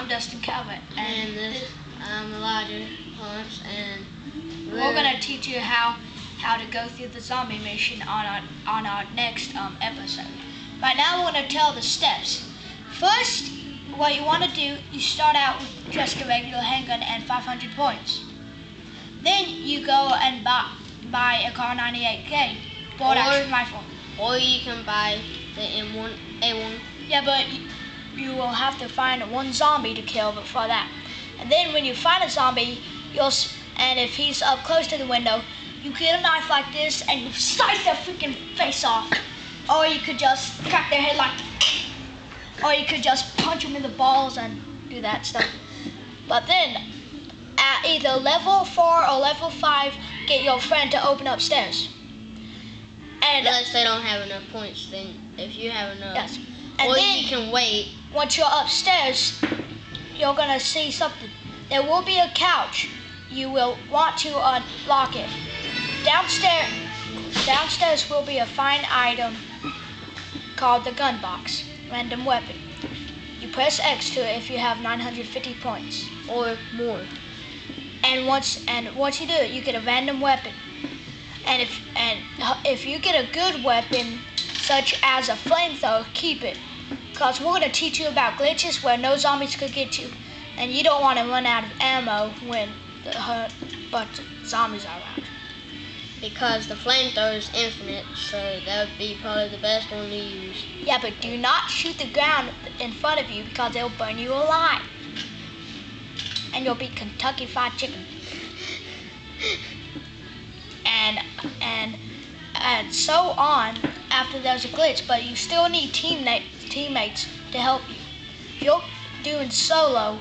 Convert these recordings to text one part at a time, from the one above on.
I'm Dustin Calvert, And this, I'm Elijah Hunts, and we're gonna teach you how how to go through the zombie mission on our on our next um, episode. Right now, we're gonna tell the steps. First, what you want to do, you start out with just a regular handgun and 500 points. Then you go and buy buy a Kar 98K bolt Or- action rifle. or you can buy the M1 A1. Yeah, but you, will have to find one zombie to kill before that. And then when you find a zombie, you'll and if he's up close to the window, you get a knife like this and you slice their freaking face off. Or you could just crack their head like, or you could just punch them in the balls and do that stuff. But then, at either level four or level five, get your friend to open upstairs. And Unless they don't have enough points, then if you have enough, yes, and or then you can wait. Once you're upstairs, you're gonna see something. There will be a couch. You will want to unlock it. Downstairs, downstairs will be a fine item called the gun box, random weapon. You press X to it if you have 950 points. or more. And once and once you do it, you get a random weapon. And if and if you get a good weapon, such as a flamethrower, keep it. Cause we're gonna teach you about glitches where no zombies could get you, and you don't want to run out of ammo when the uh, of zombies are around. Because the flamethrower is infinite, so that would be probably the best one to use. Yeah, but do not shoot the ground in front of you because it'll burn you alive. And you'll be Kentucky Fried Chicken. And and and so on after there's a glitch, but you still need teammate teammates to help you. If you're doing solo,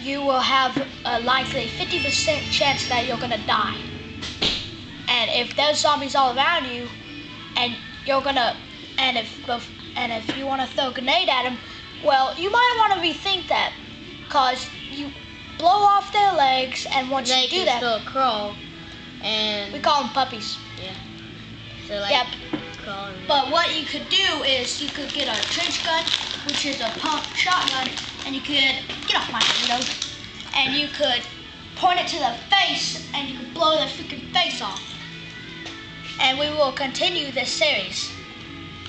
you will have a likely 50% chance that you're gonna die. And if there's zombies all around you, and you're gonna and if and if you want to throw a grenade at them, well, you might want to rethink that, cause you blow off their legs, and once they you do can that, still crawl, and we call them puppies. so like Yep. But what you could do is you could get a trench gun, which is a pump shotgun, and you could get off my window, and you could point it to the face, and you could blow their freaking face off. And we will continue this series.